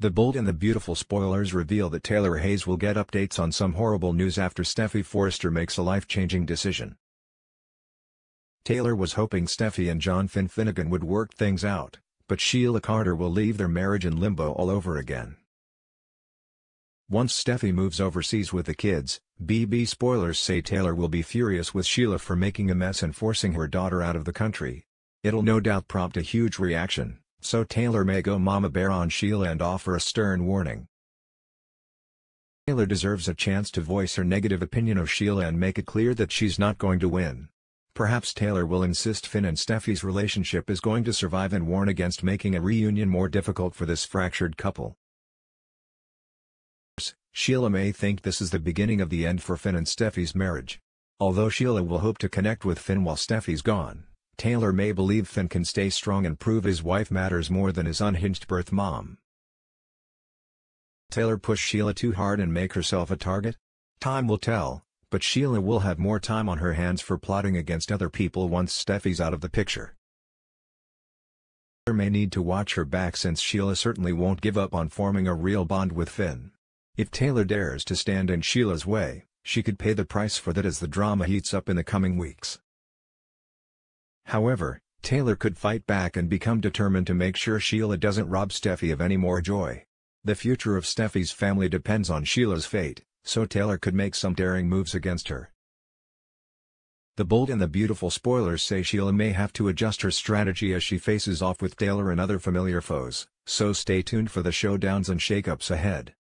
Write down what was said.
The Bold and the Beautiful spoilers reveal that Taylor Hayes will get updates on some horrible news after Steffy Forrester makes a life-changing decision. Taylor was hoping Steffy and John Finn Finnegan would work things out, but Sheila Carter will leave their marriage in limbo all over again. Once Steffy moves overseas with the kids, BB spoilers say Taylor will be furious with Sheila for making a mess and forcing her daughter out of the country. It'll no doubt prompt a huge reaction, so Taylor may go mama bear on Sheila and offer a stern warning. Taylor deserves a chance to voice her negative opinion of Sheila and make it clear that she's not going to win. Perhaps Taylor will insist Finn and Steffy's relationship is going to survive and warn against making a reunion more difficult for this fractured couple. Sheila may think this is the beginning of the end for Finn and Steffy's marriage. Although Sheila will hope to connect with Finn while Steffy's gone, Taylor may believe Finn can stay strong and prove his wife matters more than his unhinged birth mom. Taylor push Sheila too hard and make herself a target? Time will tell, but Sheila will have more time on her hands for plotting against other people once Steffy's out of the picture. Taylor may need to watch her back since Sheila certainly won't give up on forming a real bond with Finn. If Taylor dares to stand in Sheila's way, she could pay the price for that as the drama heats up in the coming weeks. However, Taylor could fight back and become determined to make sure Sheila doesn't rob Steffy of any more joy. The future of Steffy's family depends on Sheila's fate, so Taylor could make some daring moves against her. The bold and the beautiful spoilers say Sheila may have to adjust her strategy as she faces off with Taylor and other familiar foes, so stay tuned for the showdowns and shakeups ahead.